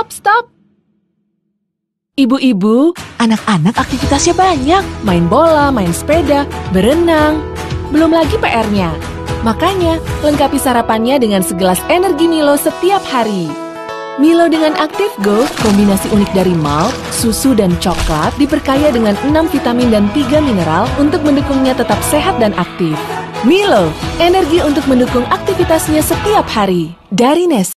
stop, stop. Ibu-ibu, anak-anak aktivitasnya banyak. Main bola, main sepeda, berenang. Belum lagi PR-nya. Makanya, lengkapi sarapannya dengan segelas energi Milo setiap hari. Milo dengan Active Go, kombinasi unik dari malt, susu, dan coklat diperkaya dengan 6 vitamin dan 3 mineral untuk mendukungnya tetap sehat dan aktif. Milo, energi untuk mendukung aktivitasnya setiap hari. Dari Nes.